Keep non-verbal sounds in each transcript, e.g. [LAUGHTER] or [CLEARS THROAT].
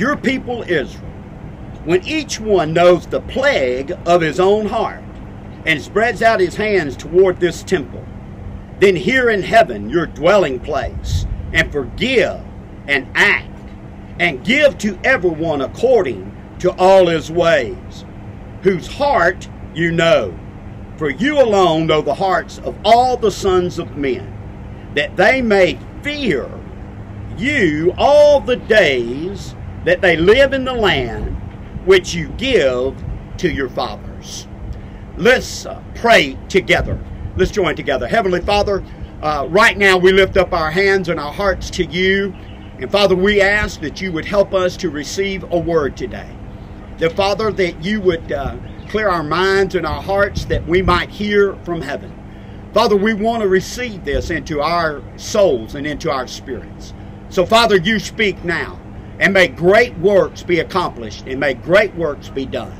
your people Israel, when each one knows the plague of his own heart and spreads out his hands toward this temple, then hear in heaven your dwelling place and forgive and act and give to everyone according to all his ways, whose heart you know. For you alone know the hearts of all the sons of men, that they may fear you all the days that they live in the land which you give to your fathers. Let's uh, pray together. Let's join together. Heavenly Father, uh, right now we lift up our hands and our hearts to you. And Father, we ask that you would help us to receive a word today. That, Father, that you would uh, clear our minds and our hearts that we might hear from heaven. Father, we want to receive this into our souls and into our spirits. So, Father, you speak now, and may great works be accomplished, and may great works be done.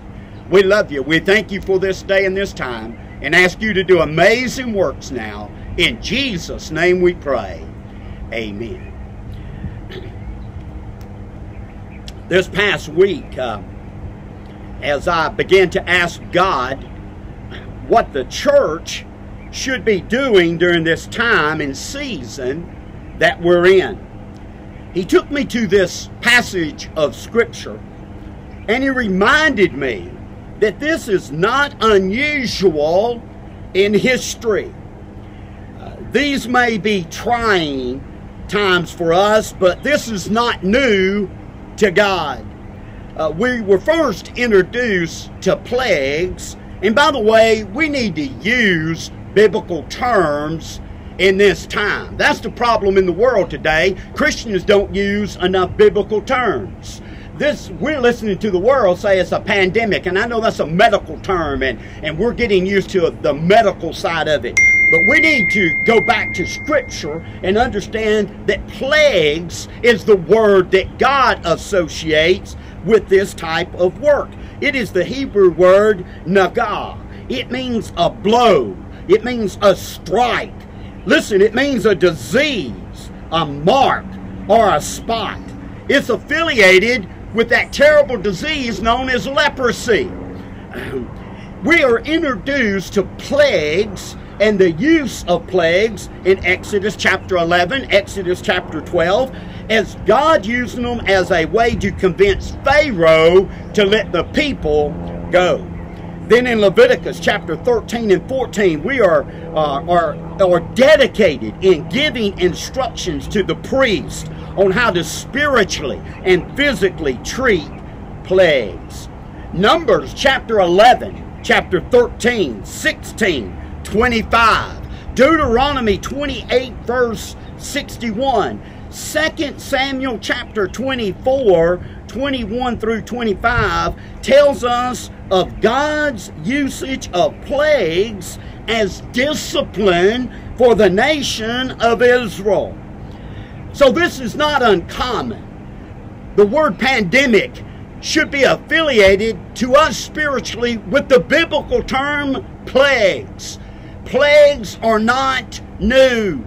We love you. We thank you for this day and this time, and ask you to do amazing works now. In Jesus' name we pray. Amen. [CLEARS THROAT] This past week, uh, as I began to ask God what the church should be doing during this time and season that we're in. He took me to this passage of Scripture and he reminded me that this is not unusual in history. Uh, these may be trying times for us, but this is not new to God. Uh, we were first introduced to plagues, and by the way, we need to use biblical terms in this time. That's the problem in the world today. Christians don't use enough biblical terms. This we're listening to the world say it's a pandemic, and I know that's a medical term, and, and we're getting used to the medical side of it. But we need to go back to Scripture and understand that plagues is the word that God associates with this type of work. It is the Hebrew word nagah. It means a blow, it means a strike. Listen, it means a disease, a mark, or a spot. It's affiliated with that terrible disease known as leprosy. [CLEARS THROAT] We are introduced to plagues and the use of plagues in Exodus chapter 11, Exodus chapter 12, as God using them as a way to convince Pharaoh to let the people go. Then in Leviticus chapter 13 and 14, we are, uh, are, are dedicated in giving instructions to the priest on how to spiritually and physically treat plagues. Numbers chapter 11, chapter 13, 16, 25. Deuteronomy 28, verse 61. 2 Samuel chapter 24, 21 through 25 tells us of God's usage of plagues as discipline for the nation of Israel. So this is not uncommon. The word pandemic should be affiliated to us spiritually with the biblical term plagues. Plagues are not new.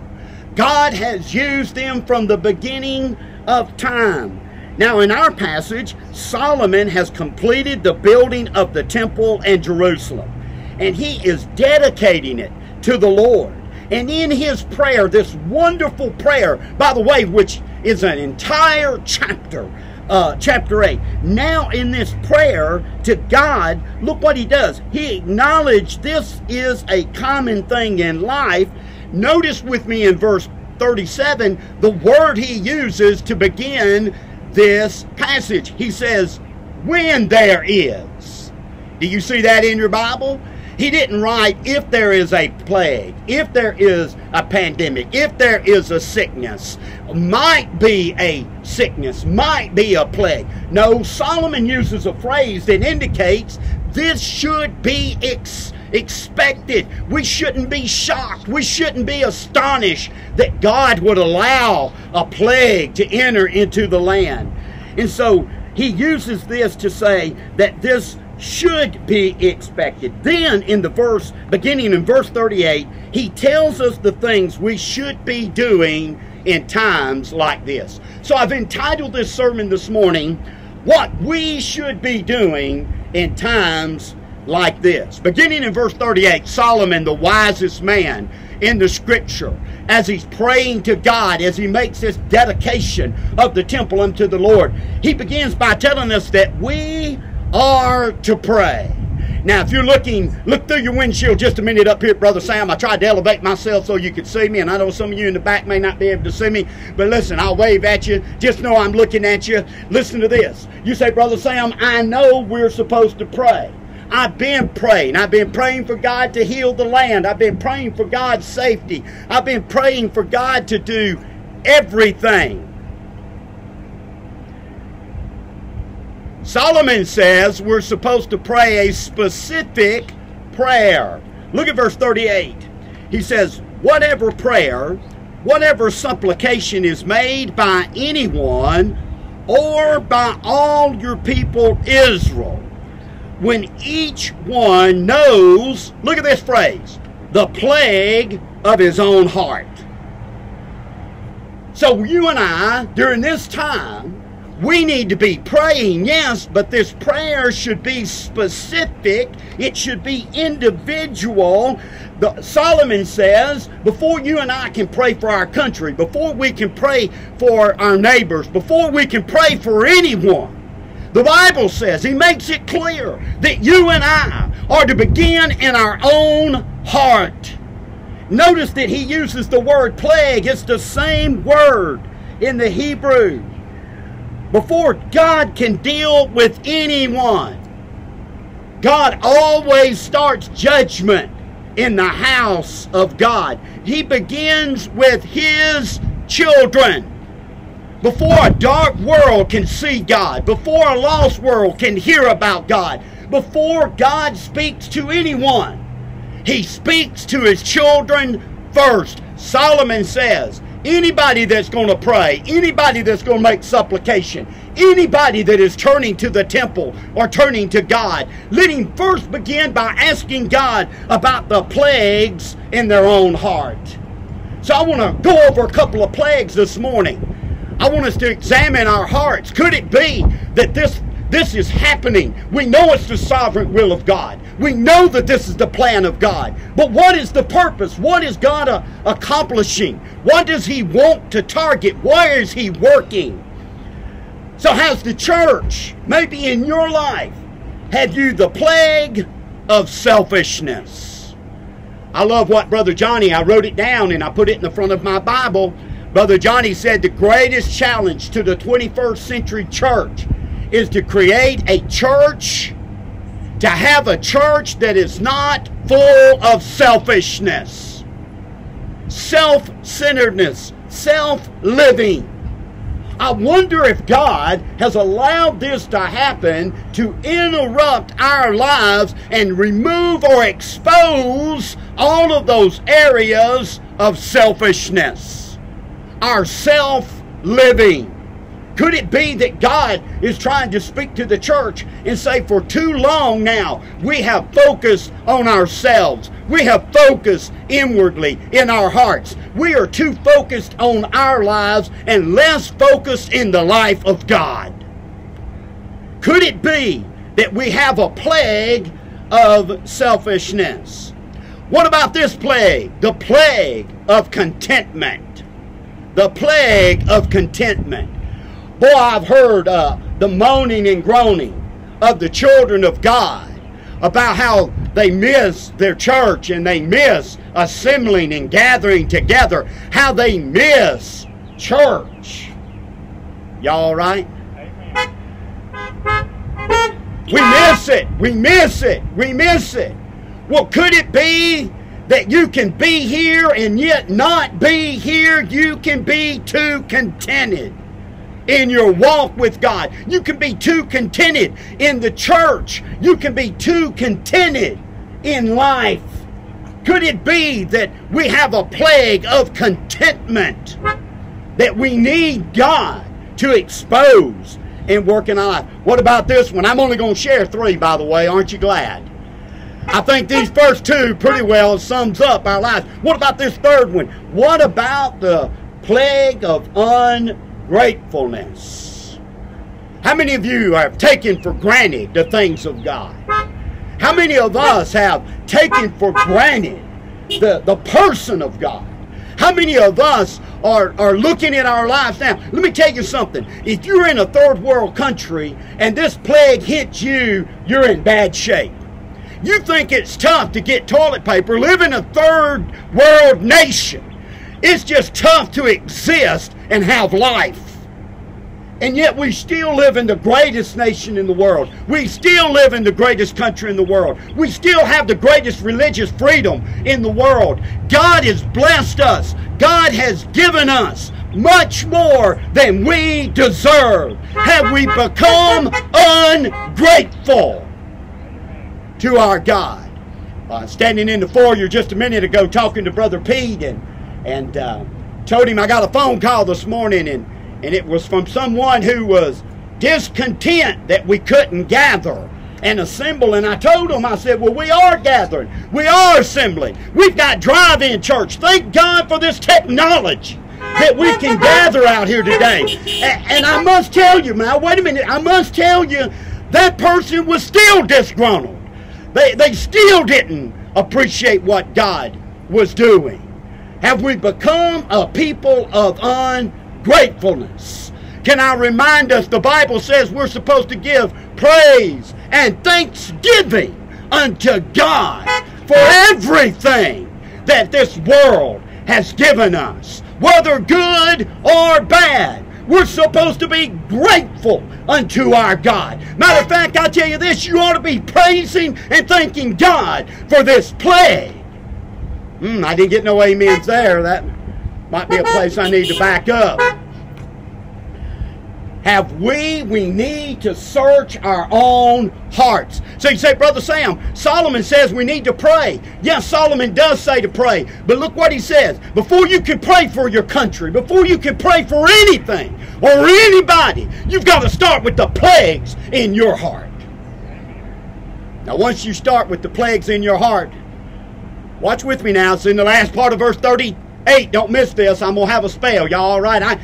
God has used them from the beginning of time. Now, in our passage, Solomon has completed the building of the temple and Jerusalem, and he is dedicating it to the Lord. And in his prayer, this wonderful prayer, by the way, which is an entire chapter, uh, chapter 8. Now, in this prayer to God, look what he does. He acknowledged this is a common thing in life. Notice with me in verse 37 the word he uses to begin this passage. He says, when there is. Do you see that in your Bible? He didn't write if there is a plague, if there is a pandemic, if there is a sickness, might be a sickness, might be a plague. No, Solomon uses a phrase that indicates this should be ex- expected. We shouldn't be shocked. We shouldn't be astonished that God would allow a plague to enter into the land. And so he uses this to say that this should be expected. Then in the verse, beginning in verse 38, he tells us the things we should be doing in times like this. So I've entitled this sermon this morning, what we should be doing in times like this. Beginning in verse 38, Solomon, the wisest man in the scripture, as he's praying to God, as he makes this dedication of the temple unto the Lord, he begins by telling us that we are to pray. Now, if you're looking, look through your windshield just a minute up here, Brother Sam. I tried to elevate myself so you could see me, and I know some of you in the back may not be able to see me, but listen, I'll wave at you. Just know I'm looking at you. Listen to this. You say, Brother Sam, I know we're supposed to pray. I've been praying. I've been praying for God to heal the land. I've been praying for God's safety. I've been praying for God to do everything. Solomon says we're supposed to pray a specific prayer. Look at verse 38. He says, Whatever prayer, whatever supplication is made by anyone or by all your people Israel, when each one knows, look at this phrase, the plague of his own heart. So you and I, during this time, we need to be praying, yes, but this prayer should be specific. It should be individual. The, Solomon says, before you and I can pray for our country, before we can pray for our neighbors, before we can pray for anyone, the Bible says, He makes it clear that you and I are to begin in our own heart. Notice that He uses the word plague, it's the same word in the Hebrew before God can deal with anyone, God always starts judgment in the house of God. He begins with His children. Before a dark world can see God, before a lost world can hear about God, before God speaks to anyone, He speaks to His children first. Solomon says, Anybody that's going to pray, anybody that's going to make supplication, anybody that is turning to the temple or turning to God, let him first begin by asking God about the plagues in their own heart. So I want to go over a couple of plagues this morning. I want us to examine our hearts. Could it be that this this is happening. We know it's the sovereign will of God. We know that this is the plan of God. But what is the purpose? What is God uh, accomplishing? What does He want to target? Why is He working? So, has the church, maybe in your life, have you the plague of selfishness? I love what Brother Johnny, I wrote it down and I put it in the front of my Bible. Brother Johnny said the greatest challenge to the 21st century church is to create a church, to have a church that is not full of selfishness, self centeredness, self living. I wonder if God has allowed this to happen to interrupt our lives and remove or expose all of those areas of selfishness, our self living. Could it be that God is trying to speak to the church and say, for too long now, we have focused on ourselves. We have focused inwardly in our hearts. We are too focused on our lives and less focused in the life of God. Could it be that we have a plague of selfishness? What about this plague? The plague of contentment. The plague of contentment. Boy, I've heard uh, the moaning and groaning of the children of God about how they miss their church and they miss assembling and gathering together, how they miss church. Y'all all right? We miss it. We miss it. We miss it. Well, could it be that you can be here and yet not be here? You can be too contented in your walk with God. You can be too contented in the church. You can be too contented in life. Could it be that we have a plague of contentment that we need God to expose and work in our life? What about this one? I'm only going to share three, by the way. Aren't you glad? I think these first two pretty well sums up our lives. What about this third one? What about the plague of ungratefulness? How many of you have taken for granted the things of God? How many of us have taken for granted the, the person of God? How many of us are, are looking at our lives now? Let me tell you something. If you're in a third world country and this plague hits you, you're in bad shape. You think it's tough to get toilet paper, live in a third world nation. It's just tough to exist and have life. And yet we still live in the greatest nation in the world. We still live in the greatest country in the world. We still have the greatest religious freedom in the world. God has blessed us. God has given us much more than we deserve. Have we become ungrateful to our God? Uh, standing in the foyer just a minute ago talking to Brother Pete and, and uh, told him I got a phone call this morning and and it was from someone who was discontent that we couldn't gather and assemble. And I told him, I said, well, we are gathering. We are assembling. We've got drive-in church. Thank God for this technology that we can gather out here today. And I must tell you, now, wait a minute. I must tell you, that person was still disgruntled. They, they still didn't appreciate what God was doing. Have we become a people of ungratefulness? Can I remind us the Bible says we're supposed to give praise and thanksgiving unto God for everything that this world has given us, whether good or bad. We're supposed to be grateful unto our God. Matter of fact, I tell you this, you ought to be praising and thanking God for this plague. Mm, I didn't get no amens there. That might be a place I need to back up. Have we, we need to search our own hearts. So you say, Brother Sam, Solomon says we need to pray. Yes, Solomon does say to pray. But look what he says. Before you can pray for your country, before you can pray for anything or anybody, you've got to start with the plagues in your heart. Now, once you start with the plagues in your heart, watch with me now. It's in the last part of verse 38. Don't miss this. I'm going to have a spell. Y'all all right? I,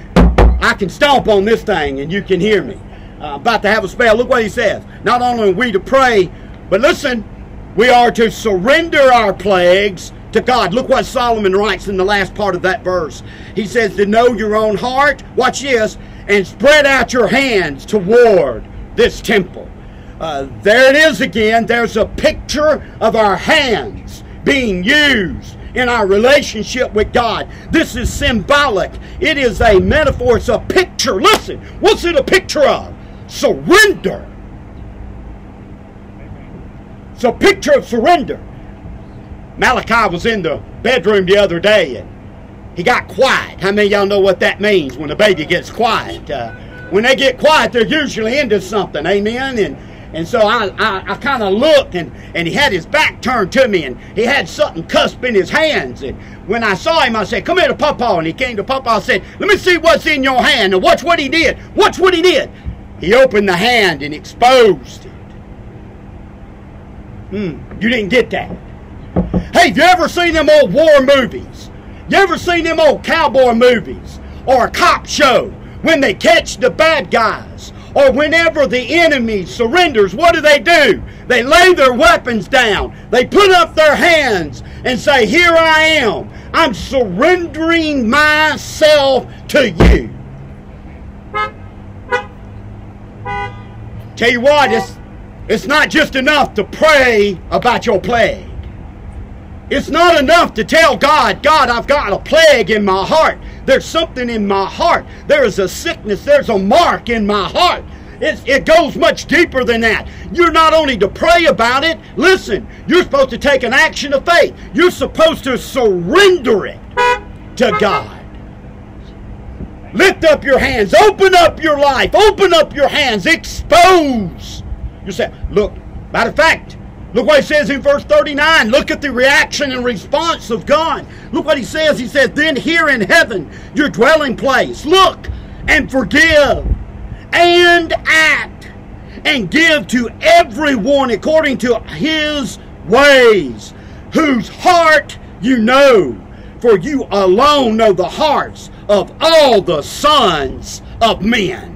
I can stomp on this thing and you can hear me. Uh, about to have a spell. Look what he says. Not only are we to pray, but listen, we are to surrender our plagues to God. Look what Solomon writes in the last part of that verse. He says to know your own heart, watch this, and spread out your hands toward this temple. Uh, there it is again. There's a picture of our hands being used in our relationship with God. This is symbolic. It is a metaphor. It's a picture. Listen, what's it a picture of? Surrender. It's a picture of surrender. Malachi was in the bedroom the other day and he got quiet. How many y'all know what that means when a baby gets quiet? Uh, when they get quiet, they're usually into something. Amen. And and so I, I, I kind of looked, and, and he had his back turned to me, and he had something cusp in his hands. And when I saw him, I said, Come here to Papa. And he came to Papa. I said, Let me see what's in your hand. And watch what he did. Watch what he did. He opened the hand and exposed it. Hmm, you didn't get that. Hey, have you ever seen them old war movies? You ever seen them old cowboy movies? Or a cop show when they catch the bad guys? Or whenever the enemy surrenders, what do they do? They lay their weapons down. They put up their hands and say, Here I am. I'm surrendering myself to you. Tell you what, it's, it's not just enough to pray about your plague. It's not enough to tell God, God, I've got a plague in my heart. There's something in my heart. There is a sickness. There's a mark in my heart. It's, it goes much deeper than that. You're not only to pray about it, listen, you're supposed to take an action of faith. You're supposed to surrender it to God. Lift up your hands. Open up your life. Open up your hands. Expose. You say, look, matter of fact, Look what he says in verse 39. Look at the reaction and response of God. Look what he says. He says, Then hear in heaven, your dwelling place, look and forgive and act and give to everyone according to his ways, whose heart you know, for you alone know the hearts of all the sons of men.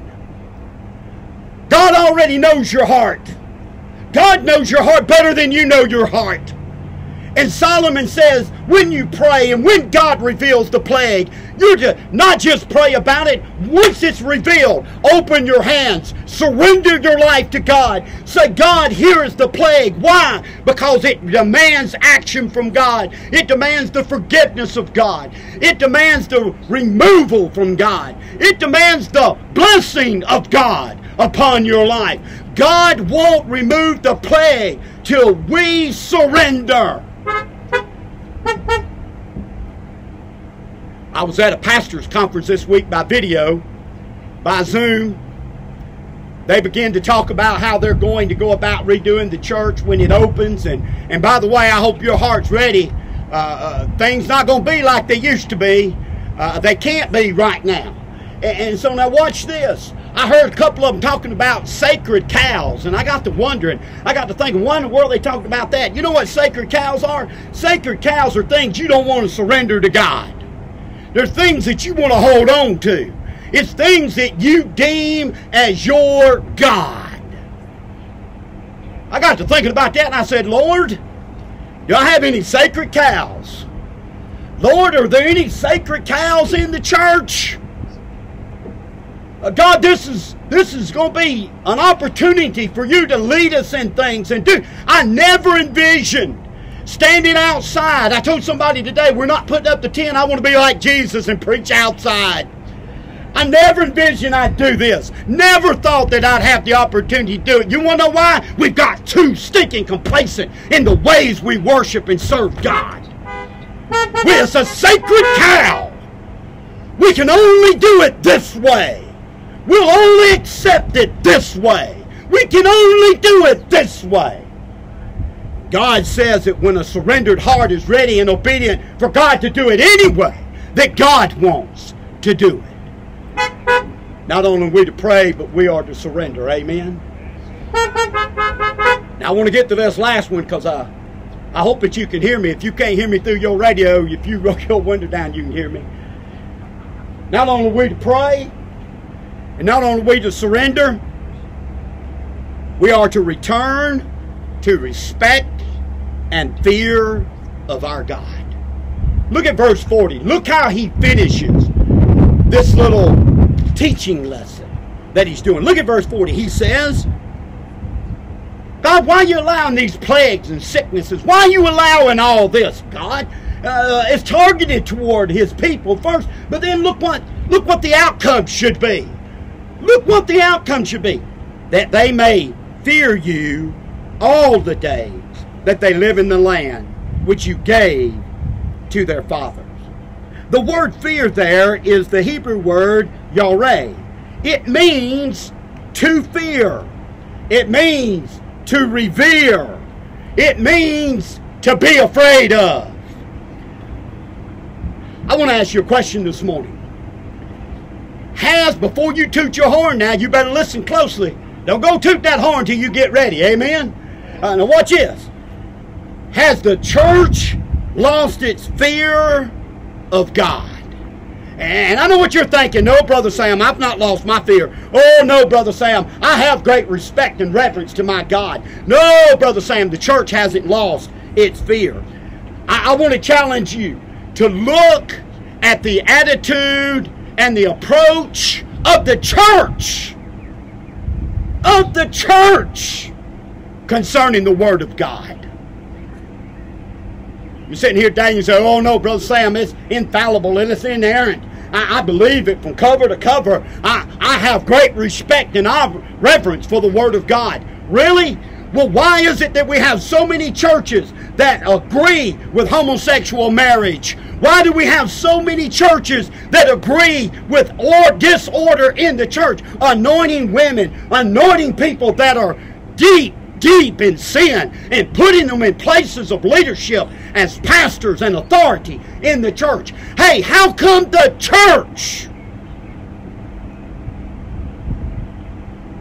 God already knows your heart. God knows your heart better than you know your heart. And Solomon says, when you pray and when God reveals the plague, you're to not just pray about it. Once it's revealed, open your hands, surrender your life to God. Say, God, here is the plague. Why? Because it demands action from God. It demands the forgiveness of God. It demands the removal from God. It demands the blessing of God upon your life. God won't remove the plague till we surrender. I was at a pastor's conference this week by video, by Zoom. They begin to talk about how they're going to go about redoing the church when it opens. And, and by the way, I hope your heart's ready. Uh, uh, things not going to be like they used to be. Uh, they can't be right now. And, and so now watch this. I heard a couple of them talking about sacred cows, and I got to wondering, I got to thinking, why in the world they talking about that? You know what sacred cows are? Sacred cows are things you don't want to surrender to God. They're things that you want to hold on to. It's things that you deem as your God. I got to thinking about that, and I said, Lord, do I have any sacred cows? Lord, are there any sacred cows in the church? Uh, God, this is this is going to be an opportunity for you to lead us in things and do. I never envisioned standing outside. I told somebody today, we're not putting up the tent. I want to be like Jesus and preach outside. I never envisioned I'd do this. Never thought that I'd have the opportunity to do it. You want to know why? We've got too stinking complacent in the ways we worship and serve God. We're a sacred cow. We can only do it this way. We'll only accept it this way. We can only do it this way. God says that when a surrendered heart is ready and obedient for God to do it anyway, that God wants to do it. Not only are we to pray, but we are to surrender. Amen. Now I want to get to this last one because I, I hope that you can hear me. If you can't hear me through your radio, if you roll your window down, you can hear me. Not only are we to pray, and not only we to surrender, we are to return to respect and fear of our God. Look at verse 40. Look how he finishes this little teaching lesson that he's doing. Look at verse 40. He says, God, why are you allowing these plagues and sicknesses? Why are you allowing all this, God? Uh, it's targeted toward his people first, but then look what look what the outcome should be. Look what the outcome should be that they may fear you all the days that they live in the land which you gave to their fathers. The word fear there is the Hebrew word yareh. It means to fear. It means to revere. It means to be afraid of. I want to ask you a question this morning has before you toot your horn now, you better listen closely. Don't go toot that horn till you get ready. Amen? Uh, now watch this. Has the church lost its fear of God? And I know what you're thinking. No, Brother Sam, I've not lost my fear. Oh, no, Brother Sam, I have great respect and reverence to my God. No, Brother Sam, the church hasn't lost its fear. I, I want to challenge you to look at the attitude and the approach of the church, of the church concerning the Word of God. You're sitting here today and you say, oh no, Brother Sam, it's infallible and it's inerrant. I, I believe it from cover to cover. I, I have great respect and reverence for the Word of God. Really? Well, why is it that we have so many churches that agree with homosexual marriage? Why do we have so many churches that agree with or disorder in the church? Anointing women, anointing people that are deep, deep in sin, and putting them in places of leadership as pastors and authority in the church. Hey, how come the church?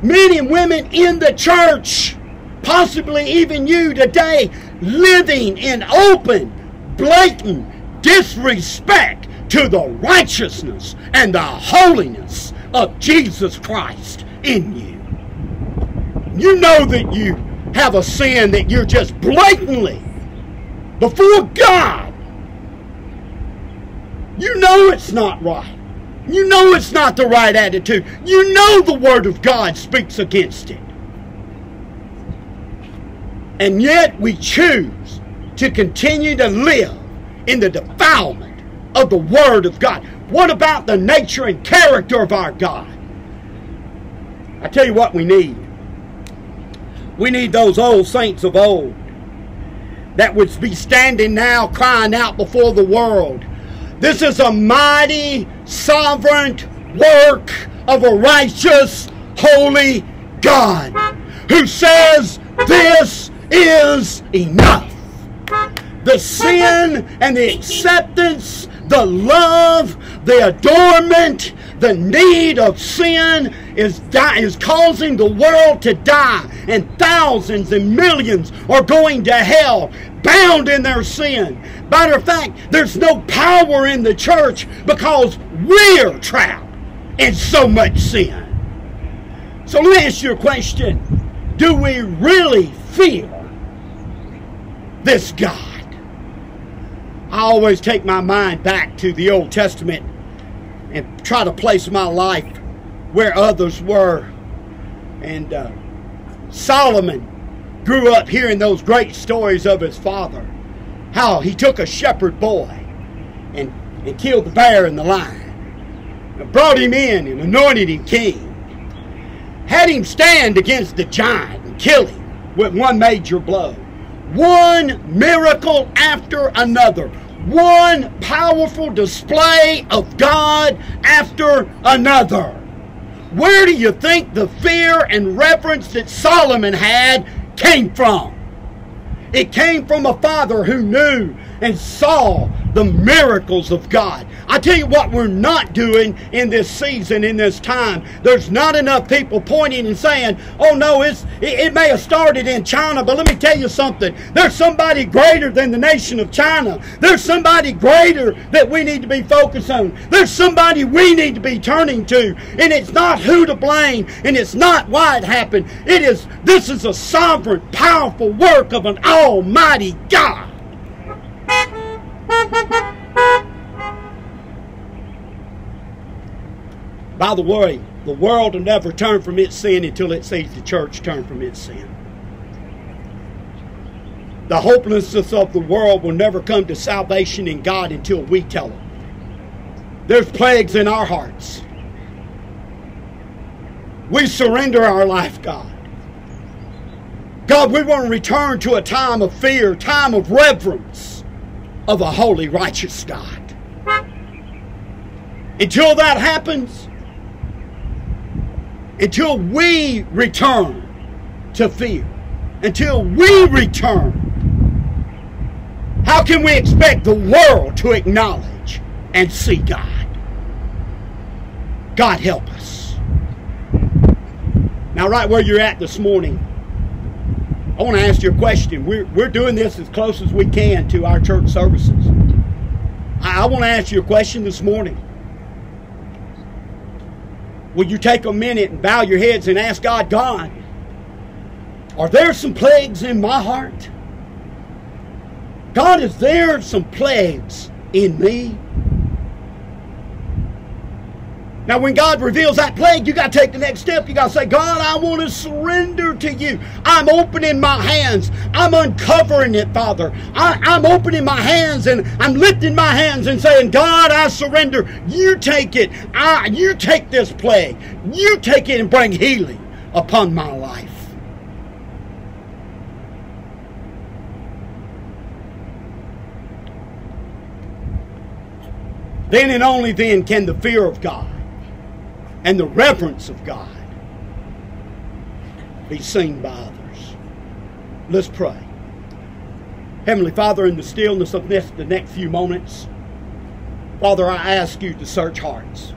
Men and women in the church possibly even you today, living in open, blatant disrespect to the righteousness and the holiness of Jesus Christ in you. You know that you have a sin that you're just blatantly before God. You know it's not right. You know it's not the right attitude. You know the Word of God speaks against it. And yet we choose to continue to live in the defilement of the Word of God. What about the nature and character of our God? I tell you what we need. We need those old saints of old that would be standing now crying out before the world. This is a mighty, sovereign work of a righteous, holy God who says this is enough. The sin and the acceptance, the love, the adornment, the need of sin is, die, is causing the world to die, and thousands and millions are going to hell, bound in their sin. Matter of fact, there's no power in the church because we're trapped in so much sin. So let me ask you a question Do we really fear this God? I always take my mind back to the Old Testament and try to place my life where others were. And uh, Solomon grew up hearing those great stories of his father. How he took a shepherd boy and, and killed the bear and the lion. And brought him in and anointed him king. Had him stand against the giant and kill him with one major blow. One miracle after another one powerful display of God after another. Where do you think the fear and reverence that Solomon had came from? It came from a father who knew and saw the miracles of God. I tell you what, we're not doing in this season, in this time. There's not enough people pointing and saying, oh no, it's, it, it may have started in China, but let me tell you something. There's somebody greater than the nation of China. There's somebody greater that we need to be focused on. There's somebody we need to be turning to. And it's not who to blame, and it's not why it happened. It is, this is a sovereign, powerful work of an almighty God. By the way, the world will never turn from its sin until it sees the church turn from its sin. The hopelessness of the world will never come to salvation in God until we tell them. There's plagues in our hearts. We surrender our life, God. God, we want to return to a time of fear, time of reverence of a holy, righteous God. Until that happens, until we return to fear, until we return, how can we expect the world to acknowledge and see God? God help us. Now, right where you're at this morning, I want to ask you a question. We're, we're doing this as close as we can to our church services. I, I want to ask you a question this morning. Will you take a minute and bow your heads and ask God, God, are there some plagues in my heart? God, is there some plagues in me? Now, when God reveals that plague, you got to take the next step. You got to say, God, I want to surrender to you. I'm opening my hands. I'm uncovering it, Father. I, am opening my hands and I'm lifting my hands and saying, God, I surrender. You take it. I, you take this plague. You take it and bring healing upon my life. Then and only then can the fear of God and the reverence of God be seen by others. Let's pray. Heavenly Father, in the stillness of this, the next few moments, Father, I ask you to search hearts.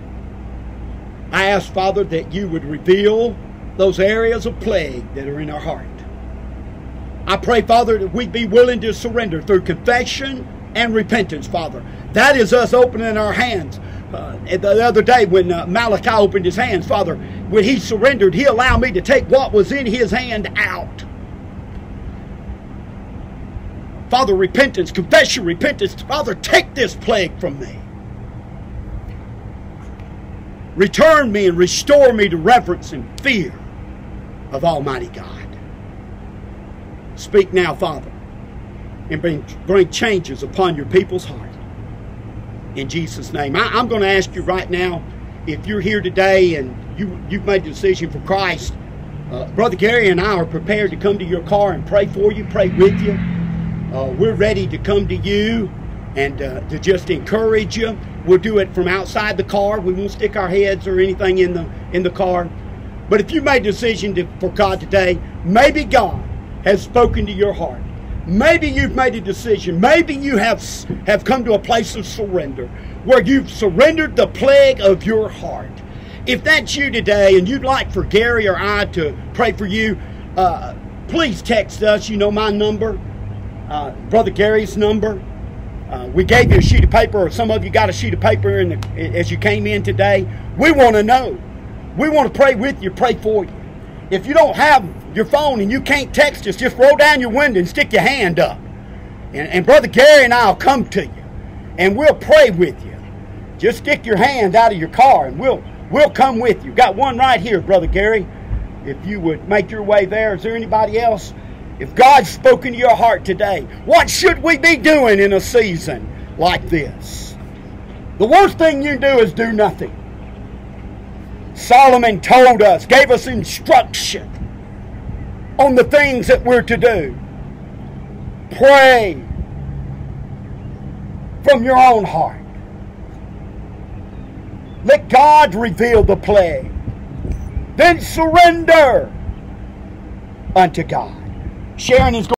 I ask, Father, that you would reveal those areas of plague that are in our heart. I pray, Father, that we'd be willing to surrender through confession and repentance, Father. That is us opening our hands uh, the other day when uh, Malachi opened his hands, Father, when he surrendered, he allowed me to take what was in his hand out. Father, repentance, confess your repentance. Father, take this plague from me. Return me and restore me to reverence and fear of Almighty God. Speak now, Father, and bring, bring changes upon your people's heart. In Jesus' name. I, am going to ask you right now if you're here today and you, you've made the decision for Christ. Uh, Brother Gary and I are prepared to come to your car and pray for you, pray with you. Uh, we're ready to come to you and uh, to just encourage you. We'll do it from outside the car. We won't stick our heads or anything in the in the car. But if you made a decision to, for God today, maybe God has spoken to your heart. Maybe you've made a decision. Maybe you have have come to a place of surrender where you've surrendered the plague of your heart. If that's you today and you'd like for Gary or I to pray for you, uh, please text us. You know my number, uh, Brother Gary's number. Uh, we gave you a sheet of paper, or some of you got a sheet of paper in the, as you came in today. We want to know. We want to pray with you, pray for you. If you don't have your phone and you can't text us, just roll down your window and stick your hand up. And, and Brother Gary and I will come to you and we'll pray with you. Just stick your hand out of your car and we'll we'll come with you. Got one right here, Brother Gary. If you would make your way there. Is there anybody else? If God's spoken to your heart today, what should we be doing in a season like this? The worst thing you do is do nothing. Solomon told us, gave us instruction on the things that we're to do. Pray from your own heart. Let God reveal the plague. Then surrender unto God. Sharon is going